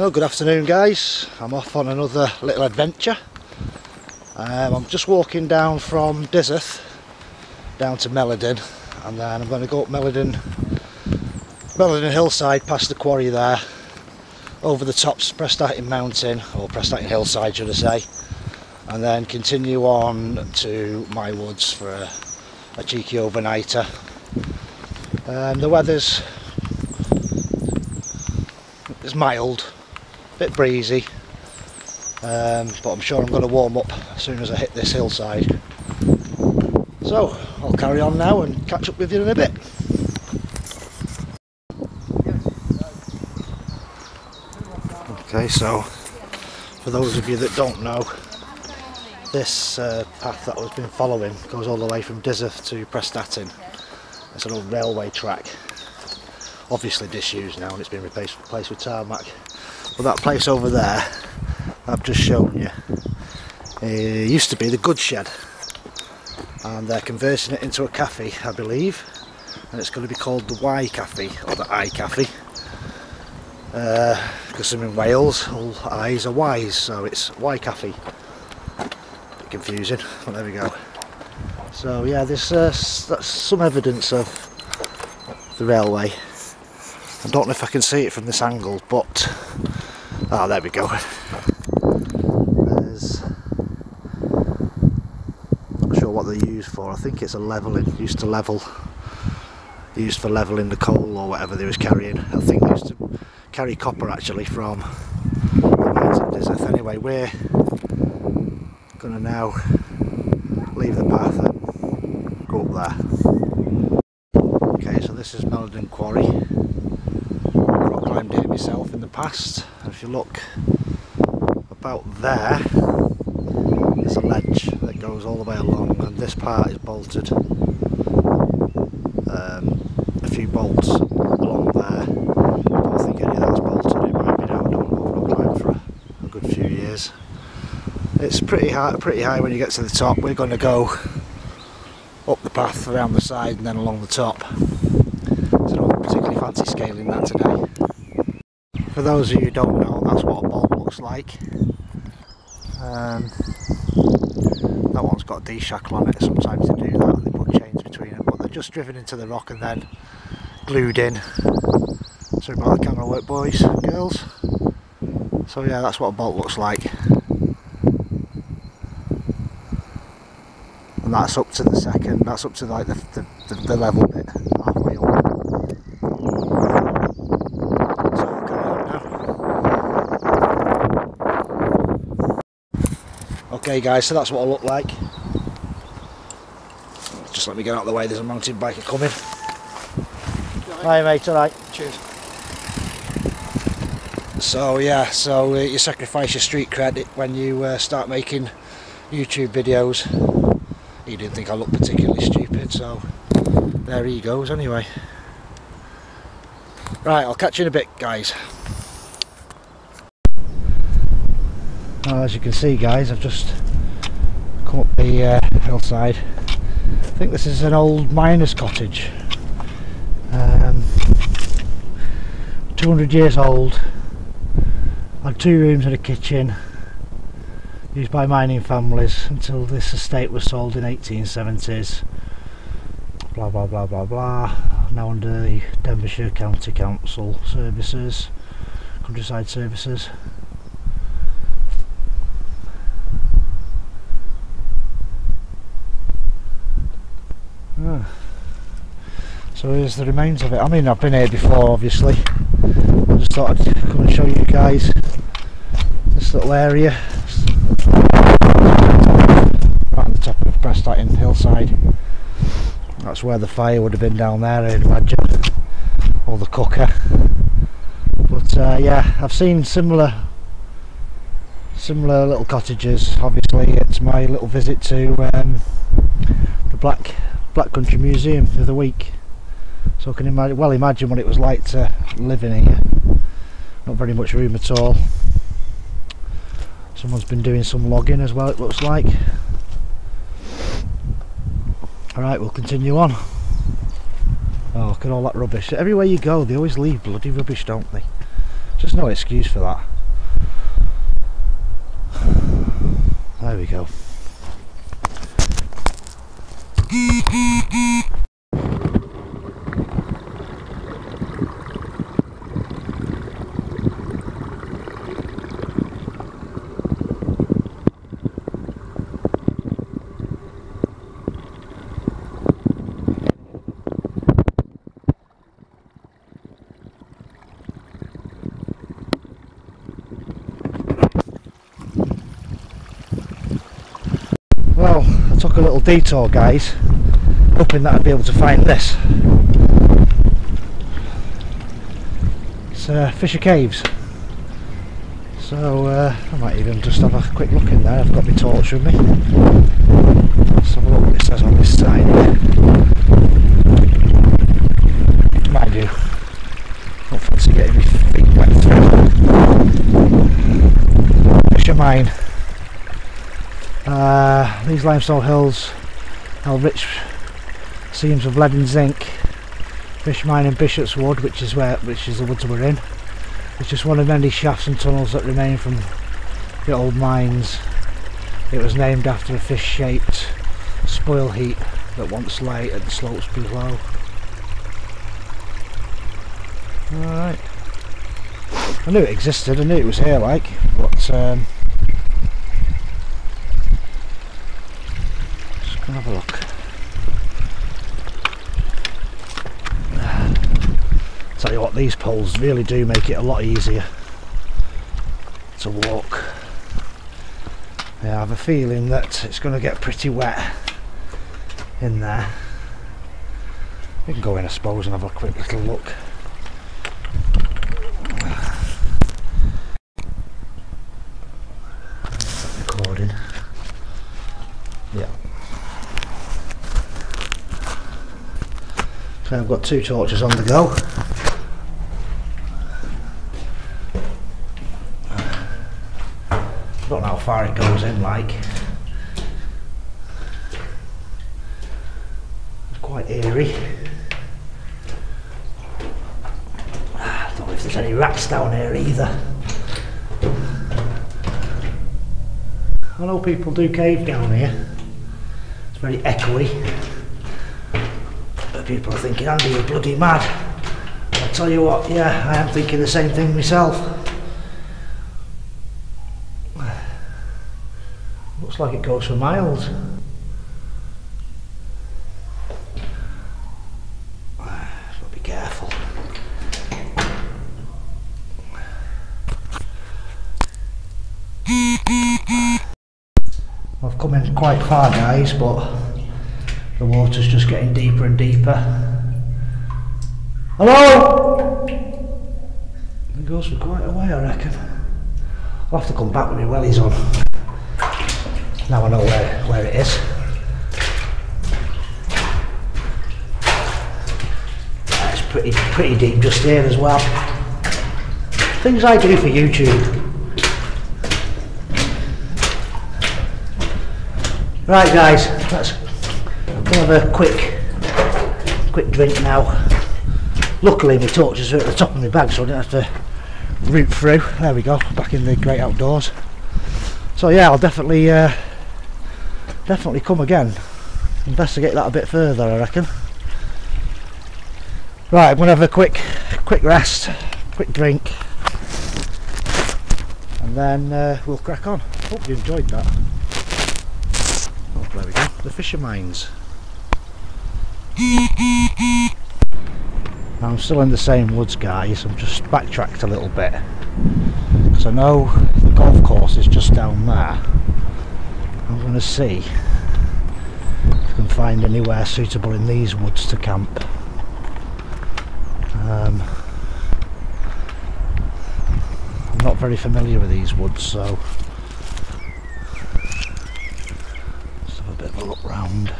Well, good afternoon guys. I'm off on another little adventure. Um, I'm just walking down from Dyserth down to Meliden and then I'm going to go up Meliden, Meliden hillside past the quarry there over the tops Prestatyn Mountain or Prestatyn hillside should I say and then continue on to my woods for a, a cheeky overnighter. Um, the weather's it's mild bit breezy um, but I'm sure I'm going to warm up as soon as I hit this hillside. So I'll carry on now and catch up with you in a bit. Okay so for those of you that don't know this uh, path that I've been following goes all the way from Dyserth to Prestatyn. It's an old railway track obviously disused now and it's been replaced, replaced with tarmac that place over there I've just shown you it used to be the goods shed. And they're converting it into a cafe I believe. And it's going to be called the Y Cafe or the I Cafe. Because uh, I'm in Wales all I's are Y's so it's Y Cafe. Bit confusing but there we go. So yeah there's uh, some evidence of the railway. I don't know if I can see it from this angle but Ah, oh, there we go. There's not sure what they're used for. I think it's a leveling, used to level, used for leveling the coal or whatever they was carrying. I think they used to carry copper actually from the mines of Dyserth. Anyway, we're gonna now leave the path and go up there. Okay, so this is Meliden Quarry I climbed it myself in the past. If you look about there, there's a ledge that goes all the way along and this part is bolted. Um, a few bolts along there. I don't think any of that's bolted, it might be now, I don't know, not climbed for a, a good few years. It's pretty high, pretty high when you get to the top. We're going to go up the path around the side and then along the top. So don't particularly fancy scaling that today. For those of you who don't know, that's what a bolt looks like. Um, that one's got a D-shackle on it, sometimes they do that, they put chains between them, but they're just driven into the rock and then glued in. Sorry about the camera work boys girls. So yeah, that's what a bolt looks like. And that's up to the second, that's up to like the, the, the level bit, halfway up. Okay guys, so that's what I look like. Just let me get out of the way, there's a mountain biker coming. Hi mate, alright. Cheers. So yeah, so uh, you sacrifice your street credit when you uh, start making YouTube videos. He didn't think I looked particularly stupid, so there he goes anyway. Right, I'll catch you in a bit guys. Well, as you can see guys I've just come up the uh, hillside. I think this is an old miner's cottage. Um, 200 years old. Had two rooms and a kitchen used by mining families until this estate was sold in 1870s blah blah blah blah blah. Now under the Denbighshire County Council services countryside services So here's the remains of it. I mean I've been here before obviously. I just thought I'd come and show you guys this little area. Right on the top of Prestatyn hillside. That's where the fire would have been down there I'd imagine. Or the cooker. But uh, yeah, I've seen similar similar little cottages. Obviously it's my little visit to um, the Black Black Country Museum for the week so I can imagine, well imagine what it was like to live in here. Not very much room at all. Someone's been doing some logging as well it looks like. Alright we'll continue on. Oh look at all that rubbish. Everywhere you go they always leave bloody rubbish don't they? Just no excuse for that. There we go. Well, I took a little detour guys, hoping that I'd be able to find this. It's uh, Fisher Caves. So uh, I might even just have a quick look in there, I've got my torch with me. Let's have a look what it says on this side here. Mind you, don't fancy getting my feet wet through. Fisher Mine. Uh, these limestone hills have rich seams of lead and zinc. Fish mine in Bishop's Wood, which is where which is the woods we're in. It's just one of many shafts and tunnels that remain from the old mines. It was named after a fish-shaped spoil heap that once lay at the slopes below. Alright. I knew it existed, I knew it was here like, but um, just gonna have a look. Tell you what, these poles really do make it a lot easier to walk. Yeah, I have a feeling that it's going to get pretty wet in there. We can go in, I suppose, and have a quick little look. Recording. Yeah. So I've got two torches on the go. Don't know how far it goes in like. It's quite eerie. Ah, I don't know if there's any rats down here either. I know people do cave down here. It's very echoey. But people are thinking, Andy, you're bloody mad. I'll tell you what, yeah, I am thinking the same thing myself. Looks like it goes for miles. But be careful. I've come in quite far guys, but the water's just getting deeper and deeper. Hello? It goes for quite a way I reckon. I'll have to come back with my wellies on. Now I know where, where it is. Yeah, It's pretty pretty deep just here as well. Things I do for YouTube. Right guys, let's have a quick quick drink now. Luckily my torches are at the top of my bag so I don't have to root through. There we go, back in the great outdoors. So yeah, I'll definitely uh, definitely come again. Investigate that a bit further, I reckon. Right, I'm gonna have a quick, quick rest, quick drink, and then uh, we'll crack on. Hope you enjoyed that. Oh, there we go. The Fisher Mines. I'm still in the same woods, guys. I'm just backtracked a little bit because I know the golf course is just down there. I'm going to see if I can find anywhere suitable in these woods to camp. Um, I'm not very familiar with these woods, so let's have a bit of a look round.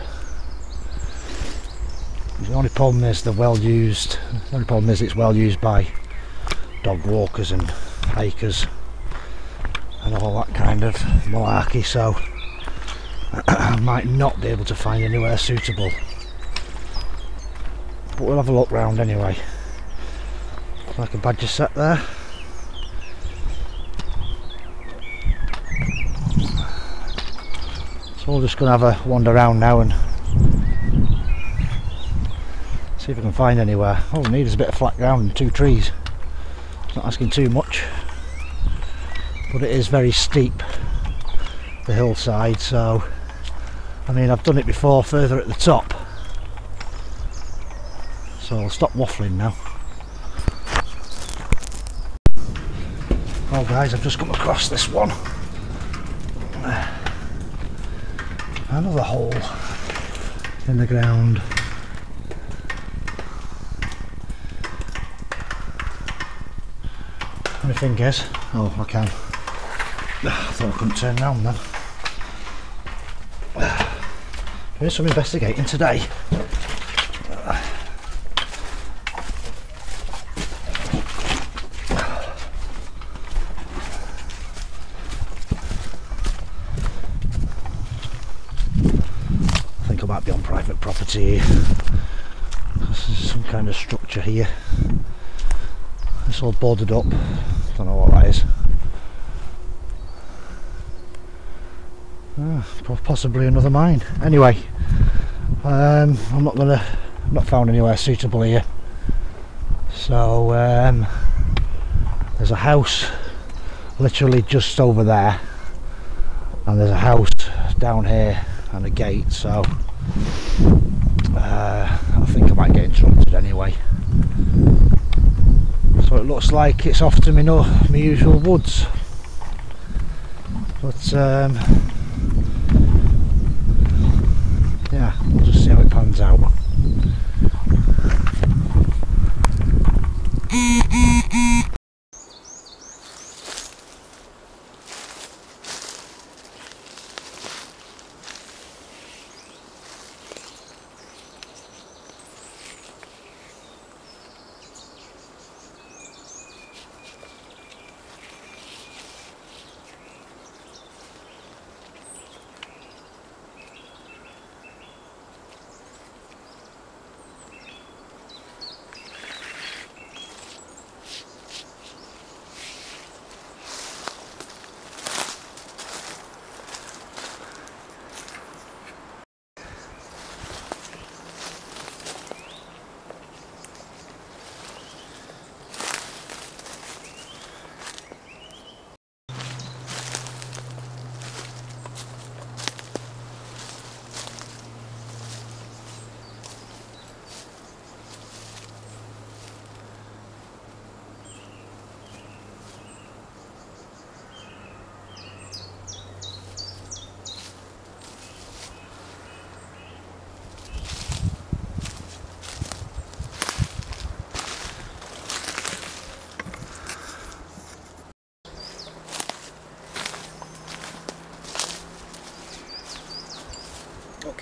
The only problem is the well used. The only problem is it's well used by dog walkers and hikers and all that kind of malarkey. So I might not be able to find anywhere suitable. But we'll have a look round anyway. Like a badger set there. So we're just going to have a wander around now and see if we can find anywhere. All we need is a bit of flat ground and two trees. It's not asking too much, but it is very steep, the hillside, so I mean I've done it before further at the top. So I'll stop waffling now. Oh guys, I've just come across this one. Another hole in the ground. My fingers. Oh, I can. Ah, I thought I couldn't turn round then. Doing some investigating today. I think I might be on private property. This is some kind of structure here. It's all boarded up. Don't know what that is. Ah, possibly another mine. Anyway, um, I'm not gonna. I'm not found anywhere suitable here. So um, there's a house literally just over there, and there's a house down here and a gate. So uh, I think I might get interrupted anyway. So it looks like it's off to my, no, my usual woods. But um, yeah, we'll just see how it pans out.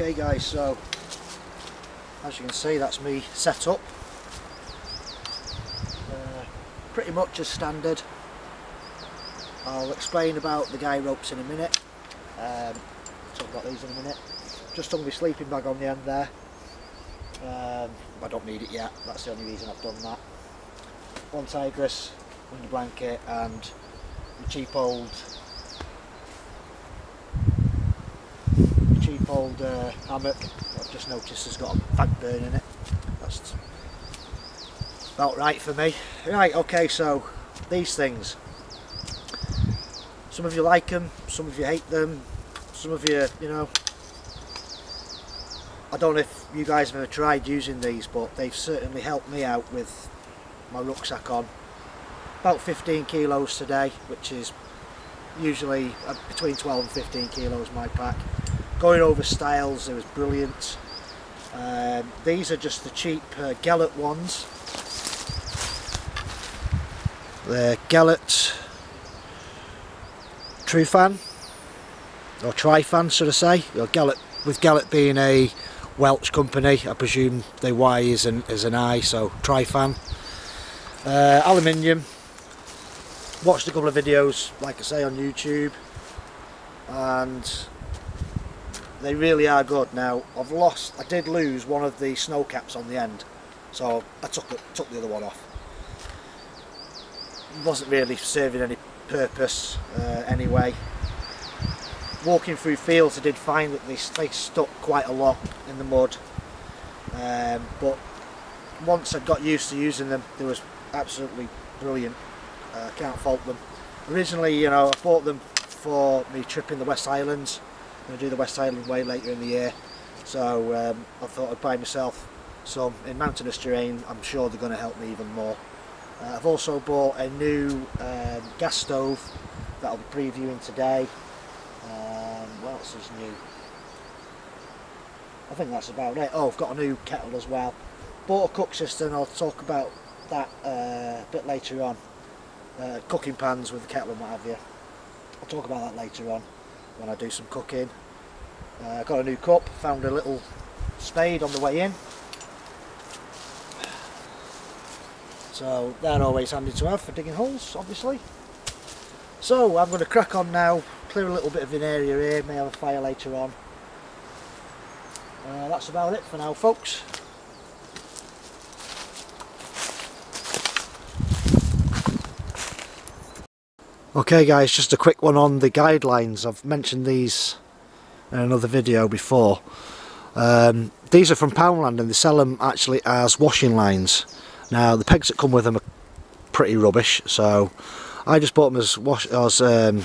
Okay guys, so as you can see that's me set up. Uh, pretty much as standard. I'll explain about the guy ropes in a minute. Um, talk about these in a minute. Just hung my sleeping bag on the end there. Um, I don't need it yet, that's the only reason I've done that. OneTigris, under blanket and the cheap old cheap old uh, hammock I've just noticed has got a fag burn in it. That's about right for me. Right, okay, so these things. Some of you like them, some of you hate them, some of you, you know. I don't know if you guys have ever tried using these, but they've certainly helped me out with my rucksack on. About 15 kilos today, which is usually uh, between 12 and 15 kilos my pack going over styles it was brilliant. Um, these are just the cheap uh, Gelert ones. The Gelert Trufan or Trifan should I say. Or Gelert, with Gelert being a Welsh company I presume the Y is an, is an I so Trifan uh, aluminium. Watched a couple of videos like I say on YouTube. And they really are good. Now I've lost I did lose one of the snow caps on the end so I took the, took the other one off. It wasn't really serving any purpose uh, anyway. Walking through fields I did find that they, they stuck quite a lot in the mud um, but once I got used to using them they was absolutely brilliant. Uh, can't fault them. Originally you know I bought them for me trip in the West Highlands I'm going to do the West Highland Way later in the year. So um, I thought I'd buy myself some. In mountainous terrain I'm sure they're going to help me even more. Uh, I've also bought a new um, gas stove that I'll be previewing today. Um, what else is new? I think that's about it. Oh I've got a new kettle as well. Bought a cook system. I'll talk about that uh, a bit later on. Uh, cooking pans with the kettle and what have you. I'll talk about that later on when I do some cooking. Uh, got a new cup found a little spade on the way in. So they're always handy to have for digging holes obviously. So I'm going to crack on now clear a little bit of an area here may have a fire later on. Uh, that's about it for now folks Okay guys, just a quick one on the guidelines. I've mentioned these in another video before. Um, these are from Poundland and they sell them actually as washing lines. Now the pegs that come with them are pretty rubbish so I just bought them as, wash, as, um,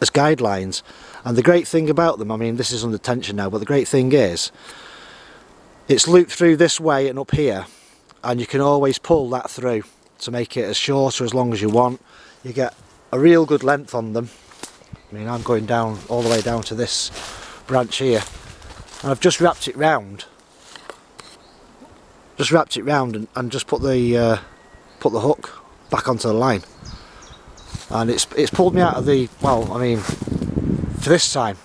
as guidelines and the great thing about them, I mean this is under tension now, but the great thing is it's looped through this way and up here and you can always pull that through to make it as short or as long as you want. You get a real good length on them. I mean I'm going down all the way down to this branch here. And I've just wrapped it round. Just wrapped it round and, and just put the uh, put the hook back onto the line. And it's it's pulled me out of the well I mean for this time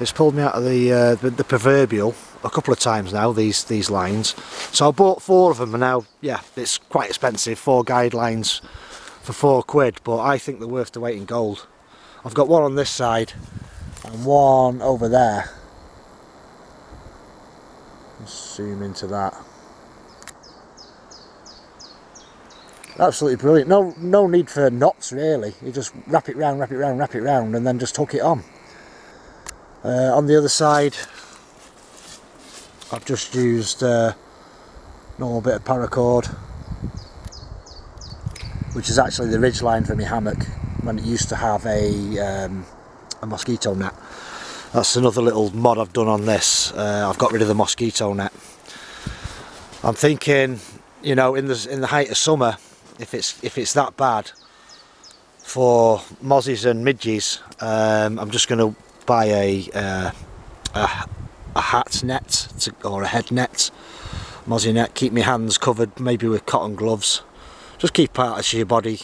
it's pulled me out of the, uh, the, the proverbial a couple of times now these these lines. So I bought four of them and now yeah it's quite expensive four guidelines for four quid but I think they're worth the weight in gold. I've got one on this side and one over there. Let's zoom into that. Absolutely brilliant. No no need for knots really. You just wrap it round wrap it round wrap it round and then just hook it on. Uh, on the other side I've just used uh, normal bit of paracord which is actually the ridge line for my hammock when it used to have a, um, a mosquito net. That's another little mod I've done on this. Uh, I've got rid of the mosquito net. I'm thinking, you know, in the in the height of summer, if it's if it's that bad for mozzies and midges, um, I'm just going to buy a, uh, a a hat net to, or a head net, mozzie net. Keep my hands covered, maybe with cotton gloves just keep part of your body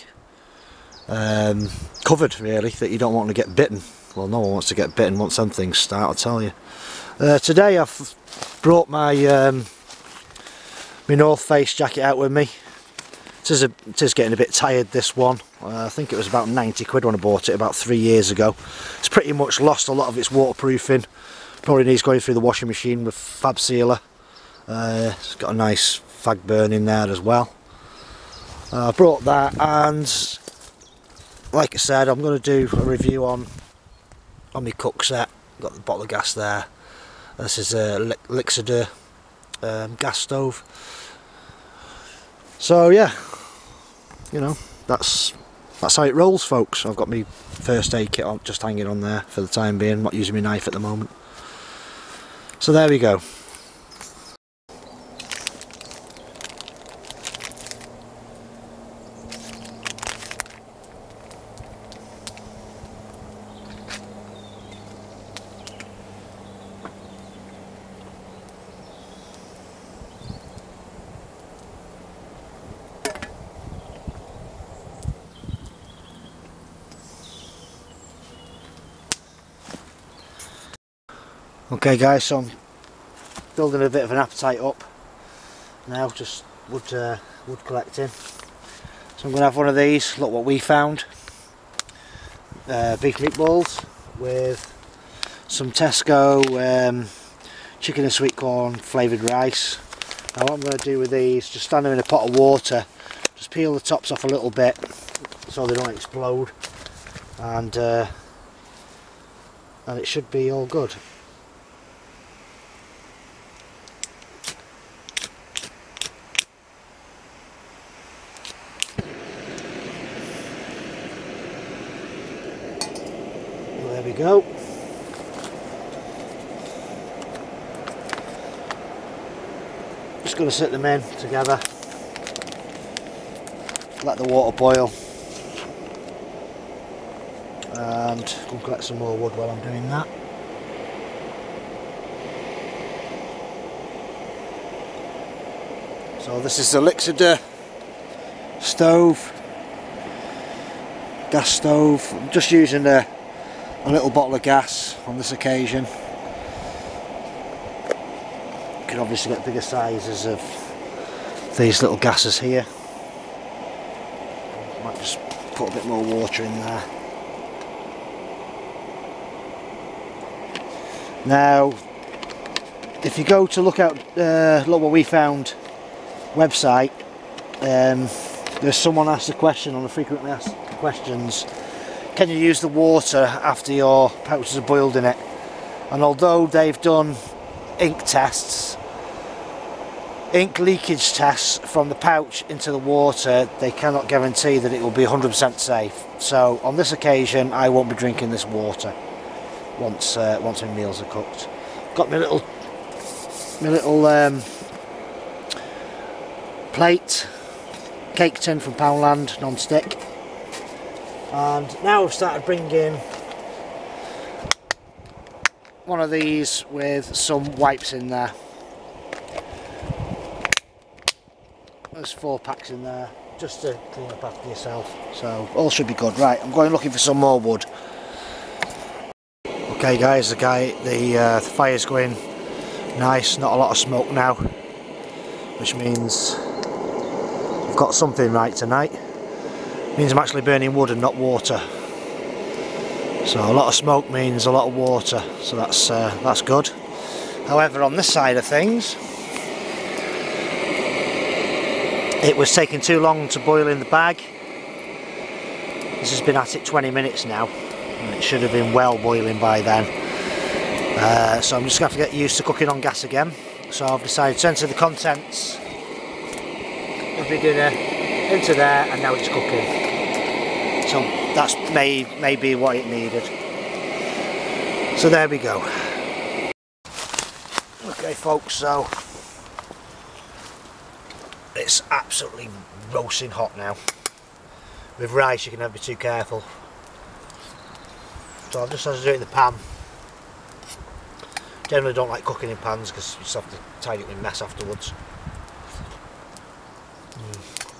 um, covered really that you don't want to get bitten. Well no one wants to get bitten once some things start I'll tell you. Uh, today I've brought my um, my North Face jacket out with me. It is, a, it is getting a bit tired this one. Uh, I think it was about 90 quid when I bought it about three years ago. It's pretty much lost a lot of its waterproofing. Probably needs going through the washing machine with Fabsil. Uh, it's got a nice fag burn in there as well uh, I brought that and like I said I'm going to do a review on on my cook set. Got the bottle of gas there. This is a Lixada um, gas stove. So yeah. You know that's that's how it rolls folks. I've got my first aid kit on just hanging on there for the time being. Not using my knife at the moment. So there we go Okay guys, so I'm building a bit of an appetite up now, just wood, uh, wood collecting. So I'm going to have one of these, look what we found. Uh, beef meatballs with some Tesco um, chicken and sweet corn flavoured rice. Now what I'm going to do with these, just stand them in a pot of water, just peel the tops off a little bit so they don't explode and uh, and it should be all good. There we go. Just going to sit them in together. Let the water boil. And go collect some more wood while I'm doing that. So this is the Lixada stove, gas stove. I'm just using a, a little bottle of gas on this occasion can obviously get bigger sizes of these little gases here. Might just put a bit more water in there. Now, if you go to look at uh, look what we found website, um, there's someone asked a question on the frequently asked questions. Can you use the water after your pouches are boiled in it? And although they've done ink tests ink leakage tests from the pouch into the water they cannot guarantee that it will be 100% safe. So on this occasion I won't be drinking this water once uh, once my meals are cooked. Got my little my little um, plate cake tin from Poundland non-stick. And now I've started bringing one of these with some wipes in there There's four packs in there just to clean up after yourself. So all should be good. Right, I'm going looking for some more wood. Okay guys, the guy, the, uh, the fire's going nice, not a lot of smoke now. Which means I've got something right tonight. means I'm actually burning wood and not water. So a lot of smoke means a lot of water, so that's uh, that's good. However, on this side of things, It was taking too long to boil in the bag. This has been at it 20 minutes now. And it should have been well boiling by then. Uh, so I'm just going to have to get used to cooking on gas again. So I've decided to enter the contents of the dinner into there and now it's cooking. So that's may, may be what it needed. So there we go. Okay folks, so it's absolutely roasting hot now. With rice you can never be too careful. So I've just had to do it in the pan. Generally don't like cooking in pans because you just have to tidy up with mess afterwards. Mm.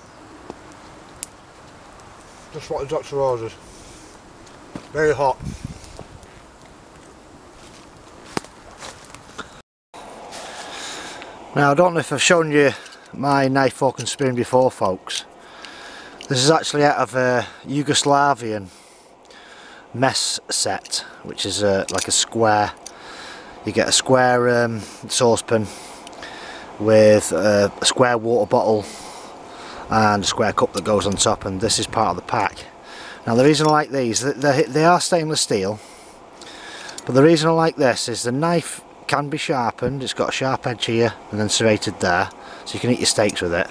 Just what the doctor ordered. Very hot. Now I don't know if I've shown you my knife, fork and spoon before folks. This is actually out of a Yugoslavian mess set which is a, like a square. You get a square um, saucepan with a, a square water bottle and a square cup that goes on top and this is part of the pack. Now the reason I like these they, they are stainless steel but the reason I like this is the knife can be sharpened. It's got a sharp edge here and then serrated there so you can eat your steaks with it.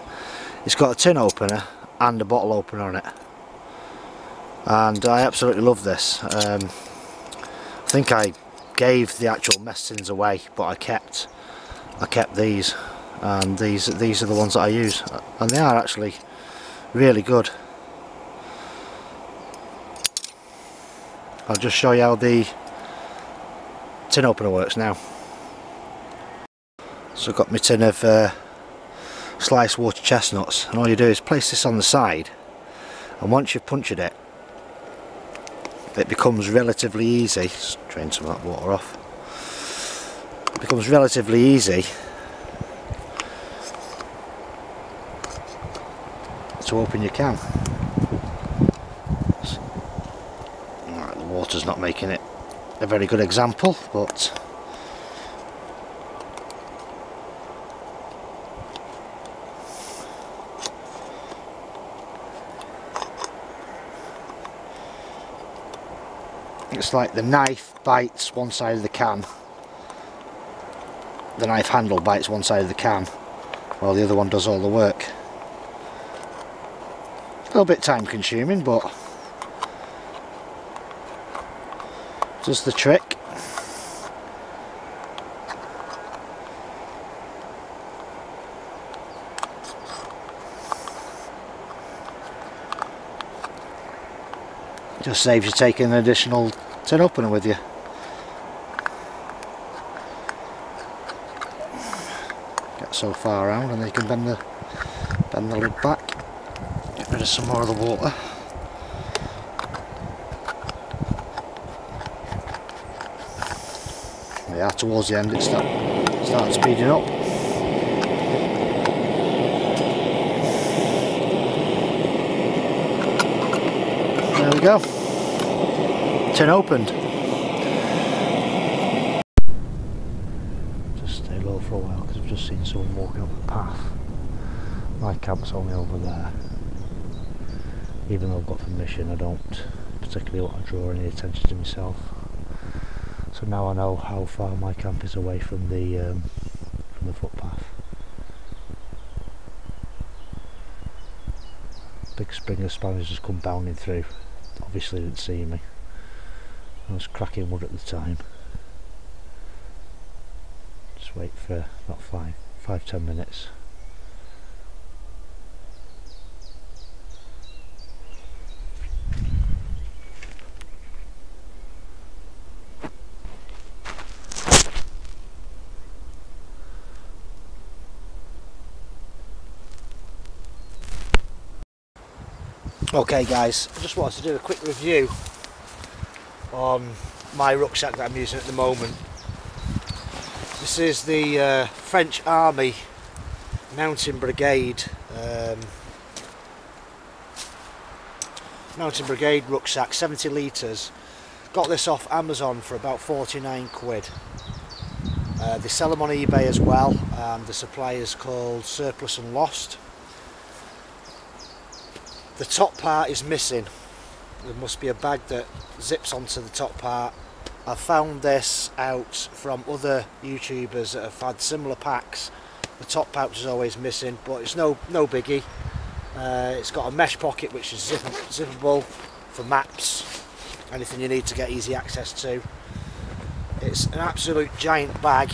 It's got a tin opener and a bottle opener on it and I absolutely love this. Um, I think I gave the actual mess tins away but I kept I kept these and these these are the ones that I use and they are actually really good. I'll just show you how the tin opener works now. So I've got my tin of uh, sliced water chestnuts and all you do is place this on the side and once you've punctured it it becomes relatively easy. Drain some of that water off. It becomes relatively easy to open your can. Right, the water's not making it a very good example but it's like the knife bites one side of the can. The knife handle bites one side of the can while the other one does all the work. A little bit time consuming but does the trick. Just saves you taking an additional tin opener with you? Get so far around and then you can bend the bend the lid back. Get rid of some more of the water. Yeah towards the end it start, starts speeding up. There we go tin opened. Just stay low for a while because I've just seen someone walking up the path. My camp's only over there. Even though I've got permission I don't particularly want to draw any attention to myself. So now I know how far my camp is away from the um, from the footpath. Big spring of spanners just come bounding through. Obviously didn't see me I was cracking wood at the time. Just wait for about five five ten minutes. Okay guys, I just wanted to do a quick review on my rucksack that I'm using at the moment. This is the uh, French Army Mountain Brigade um, Mountain Brigade rucksack, 70 litres. Got this off Amazon for about 49 quid. Uh, they sell them on eBay as well and the supply is called Surplus and Lost the top part is missing there must be a bag that zips onto the top part. I found this out from other YouTubers that have had similar packs. The top pouch is always missing but it's no no biggie. Uh, it's got a mesh pocket which is zip zippable for maps anything you need to get easy access to. It's an absolute giant bag.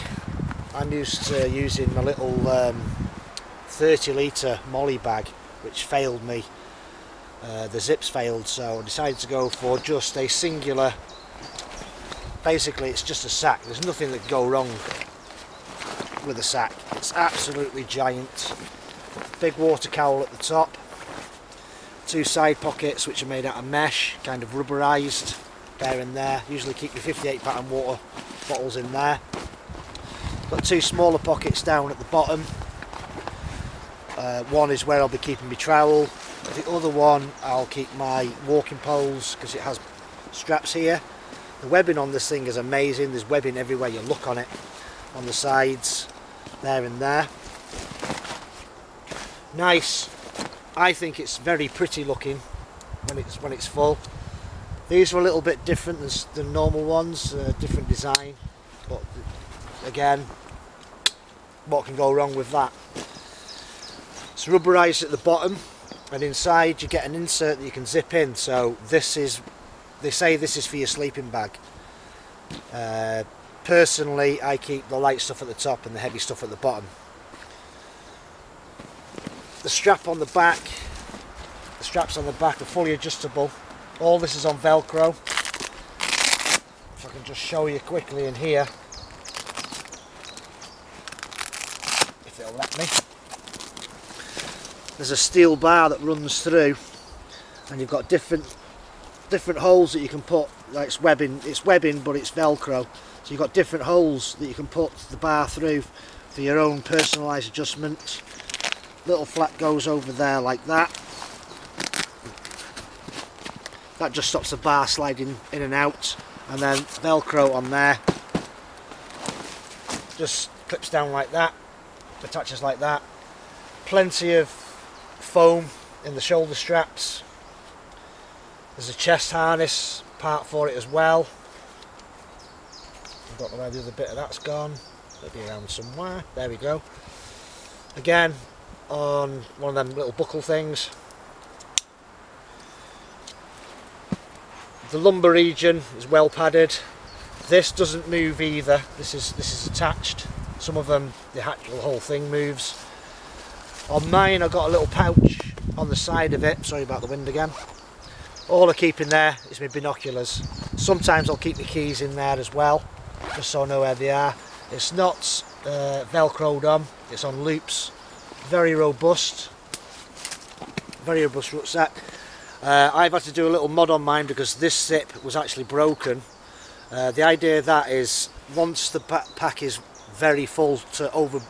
I'm used to using my little um, 30 litre MOLLE bag which failed me uh, the zips failed so I decided to go for just a singular basically it's just a sack. There's nothing that go wrong with a sack. It's absolutely giant. Big water cowl at the top. Two side pockets which are made out of mesh kind of rubberized there and there. Usually keep your 58 pattern water bottles in there. Got two smaller pockets down at the bottom. Uh, one is where I'll be keeping my trowel the other one I'll keep my walking poles because it has straps here. The webbing on this thing is amazing. There's webbing everywhere you look on it. On the sides, there and there. Nice. I think it's very pretty looking when it's when it's full. These are a little bit different than the normal ones, uh, different design. But again, what can go wrong with that? It's rubberized at the bottom and inside you get an insert that you can zip in. So this is they say this is for your sleeping bag. Uh, personally I keep the light stuff at the top and the heavy stuff at the bottom. The strap on the back the straps on the back are fully adjustable. All this is on velcro. If I can just show you quickly in here if it'll let me there's a steel bar that runs through and you've got different different holes that you can put like it's webbing it's webbing but it's velcro. So you've got different holes that you can put the bar through for your own personalized adjustments. Little flap goes over there like that. That just stops the bar sliding in and out and then velcro on there. Just clips down like that attaches like that. Plenty of foam in the shoulder straps. There's a chest harness part for it as well. I don't know where the other bit of that's gone. It'll be around somewhere. There we go. Again, on one of them little buckle things. The lumbar region is well padded. This doesn't move either. This is this is attached. Some of them, the actual whole thing moves. On mine, I've got a little pouch on the side of it. Sorry about the wind again. All I keep in there is my binoculars. Sometimes I'll keep the keys in there as well, just so I know where they are. It's not uh, velcroed on, it's on loops. Very robust, very robust rucksack. Uh, I've had to do a little mod on mine because this zip was actually broken. Uh, the idea of that is once the pack is very full to over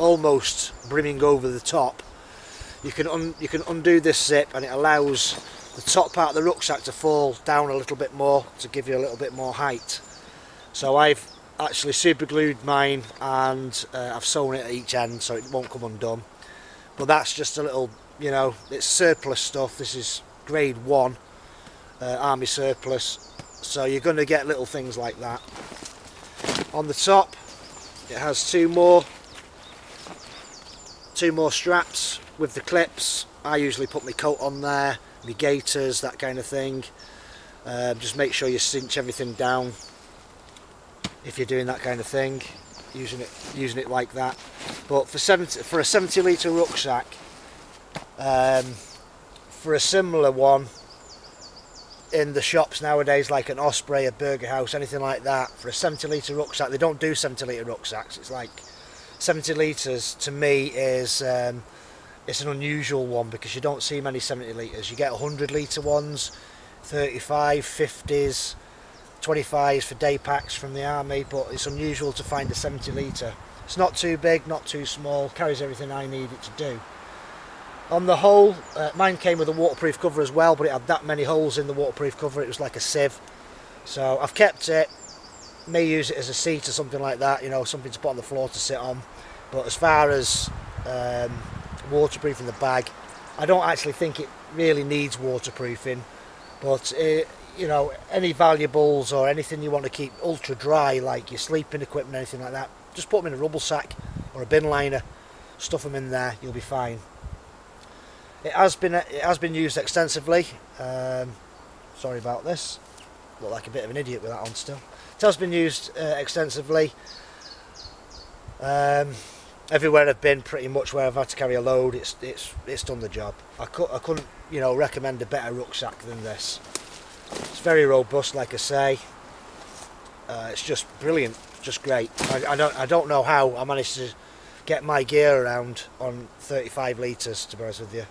almost brimming over the top. You can you can undo this zip and it allows the top part of the rucksack to fall down a little bit more to give you a little bit more height. So I've actually super glued mine and uh, I've sewn it at each end so it won't come undone. But that's just a little you know it's surplus stuff. This is grade one uh, army surplus. So you're going to get little things like that. On the top it has two more two more straps with the clips. I usually put my coat on there my gaiters that kind of thing. Um, just make sure you cinch everything down if you're doing that kind of thing using it using it like that. But for 70 for a 70 litre rucksack um, for a similar one in the shops nowadays like an Osprey, a Berghaus, anything like that for a 70 litre rucksack they don't do 70 litre rucksacks it's like 70 litres to me is um, it's an unusual one because you don't see many 70 litres. You get 100 litre ones, 35, 50s, 25s for day packs from the army, but it's unusual to find a 70 litre. It's not too big, not too small, carries everything I need it to do. On the whole, uh, mine came with a waterproof cover as well, but it had that many holes in the waterproof cover, it was like a sieve. So I've kept it, may use it as a seat or something like that, you know, something to put on the floor to sit on. But as far as um, waterproofing the bag. I don't actually think it really needs waterproofing, but it, uh, you know, any valuables or anything you want to keep ultra dry, like your sleeping equipment, anything like that, just put them in a rubble sack or a bin liner, stuff them in there, you'll be fine. It has been it has been used extensively. Um, sorry about this. Look like a bit of an idiot with that on still. It has been used uh, extensively. Um, everywhere I've been, pretty much where I've had to carry a load, it's it's it's done the job. I, cu I couldn't, you know, recommend a better rucksack than this. It's very robust, like I say. Uh, it's just brilliant, just great. I, I don't I don't know how I managed to get my gear around on 35 litres, to be honest with you.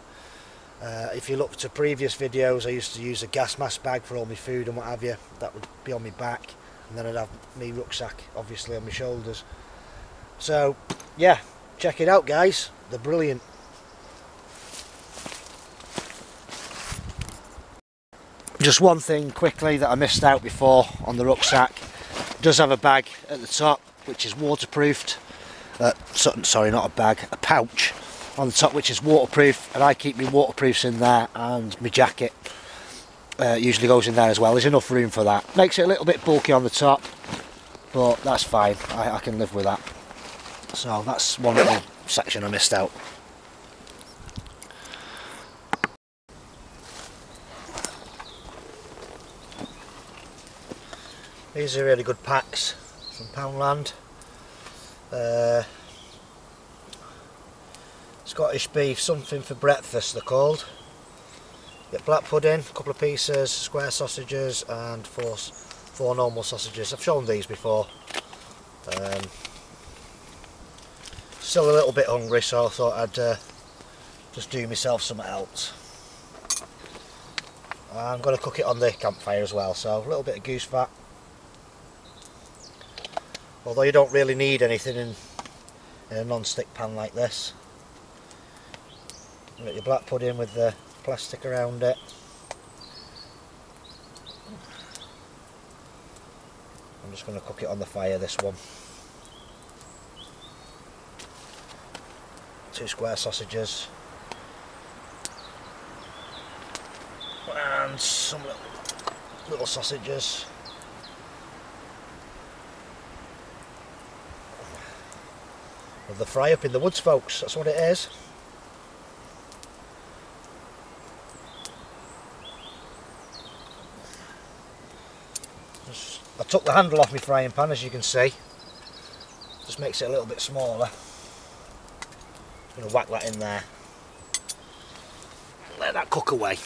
Uh, if you look to previous videos, I used to use a gas mask bag for all my food and what have you. That would be on my back, and then I'd have my rucksack, obviously, on my shoulders. So, yeah, check it out guys, they're brilliant. Just one thing quickly that I missed out before on the rucksack. It does have a bag at the top which is waterproofed. Uh, sorry, not a bag, a pouch on the top which is waterproof and I keep my waterproofs in there and my jacket uh, usually goes in there as well. There's enough room for that. Makes it a little bit bulky on the top but that's fine. I, I can live with that. So that's one little section I missed out. These are really good packs from Poundland. Uh, Scottish beef, something for breakfast they're called. Get black pudding, a couple of pieces, square sausages and four, four normal sausages. I've shown these before. Um, still a little bit hungry so I thought I'd uh, just do myself something else. I'm going to cook it on the campfire as well so a little bit of goose fat although you don't really need anything in, in a non-stick pan like this. Got your black pudding with the plastic around it. I'm just going to cook it on the fire this one. two square sausages and some little sausages. With the fry up in the woods folks, that's what it is. Just, I took the handle off my frying pan as you can see. Just makes it a little bit smaller. I'm going to whack that in there. Let that cook away.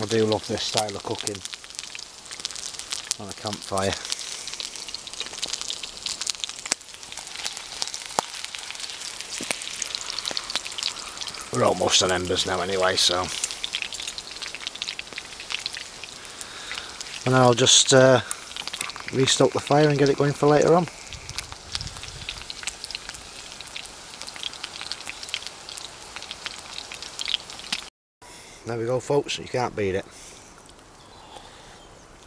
I do love this style of cooking on a campfire. We're almost on embers now anyway, so. And I'll just uh, restoke the fire and get it going for later on. There we go folks, you can't beat it.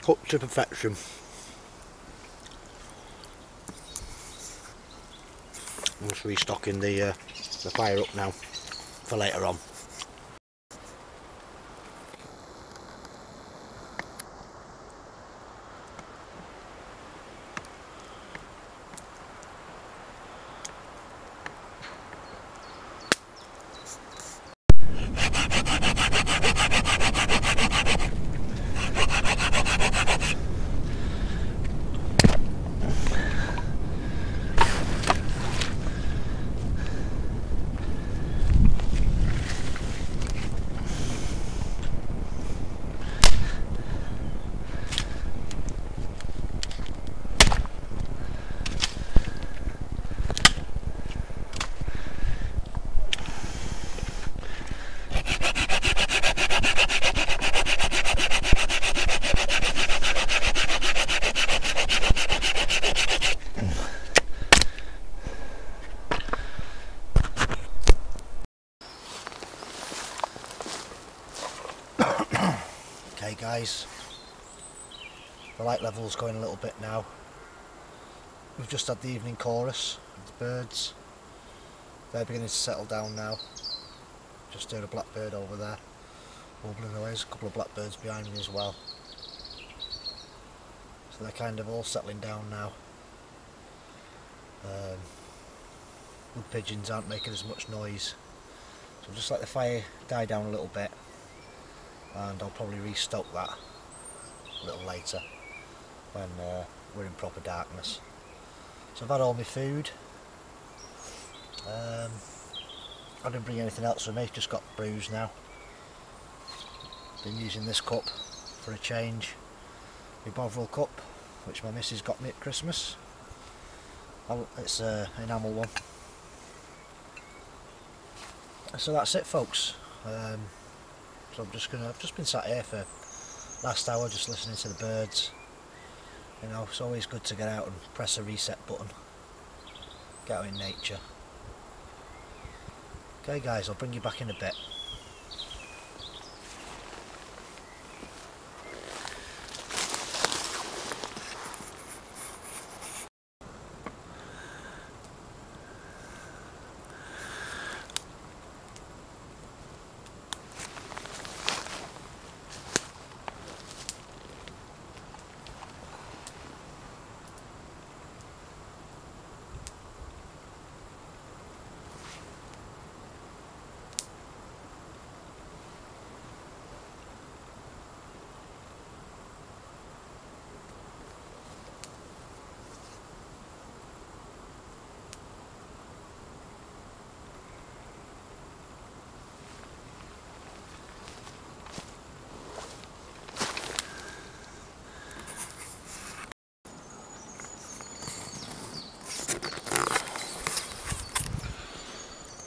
Cooked to perfection. I'm just restocking the, uh, the fire up now for later on. Okay guys, going a little bit now. We've just had the evening chorus of the birds. They're beginning to settle down now. Just heard a blackbird over there warbling away. There's a couple of blackbirds behind me as well. So they're kind of all settling down now. Um, wood pigeons aren't making as much noise. So just let the fire die down a little bit and I'll probably restock that a little later when uh, we're in proper darkness. So I've had all my food. Um, I didn't bring anything else with me, just got brews now. Been using this cup for a change. My Bovril cup, which my missus got me at Christmas. It's an enamel one. So that's it folks. Um, so I'm just gonna I've just been sat here for last hour just listening to the birds you know it's always good to get out and press a reset button. Get out in nature. Okay guys I'll bring you back in a bit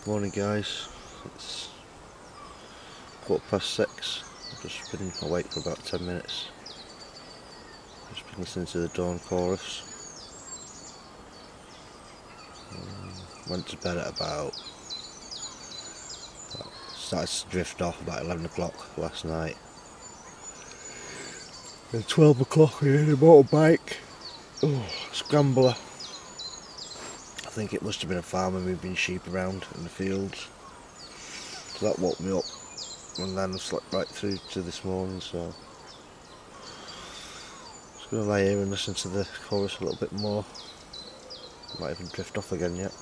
Morning guys, it's quarter past six. I've just been awake for about 10 minutes. Just been listening to the dawn chorus. Um, went to bed at about, about, started to drift off about 11 o'clock last night. At 12 o'clock we had a motorbike. Oh, scrambler. I think it must have been a farmer moving sheep around in the fields. So that woke me up and then I slept right through to this morning so just gonna lie here and listen to the chorus a little bit more. Might even drift off again yet.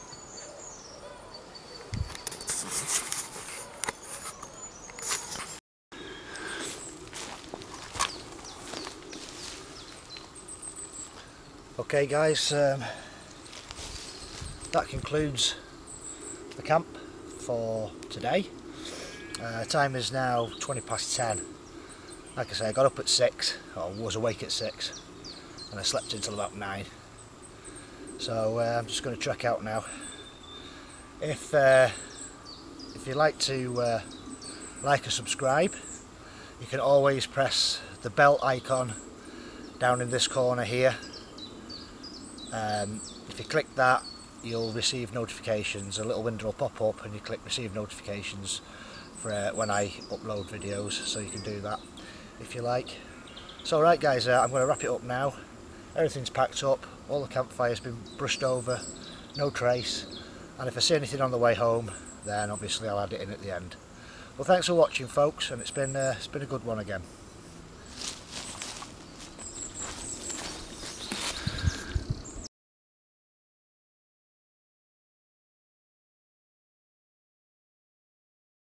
Okay guys, um, that concludes the camp for today. Uh, time is now 20 past 10. Like I say, I got up at 6, or was awake at 6, and I slept until about 9. So uh, I'm just going to trek out now. If uh, if you'd like to uh, like or subscribe, you can always press the bell icon down in this corner here. Um, if you click that, you'll receive notifications. A little window will pop up, and you click receive notifications for uh, when I upload videos. So you can do that if you like. So right, guys, uh, I'm going to wrap it up now. Everything's packed up, all the campfire's been brushed over, no trace, and if I see anything on the way home, then obviously I'll add it in at the end. Well, thanks for watching, folks, and it's been uh, it's been a good one again.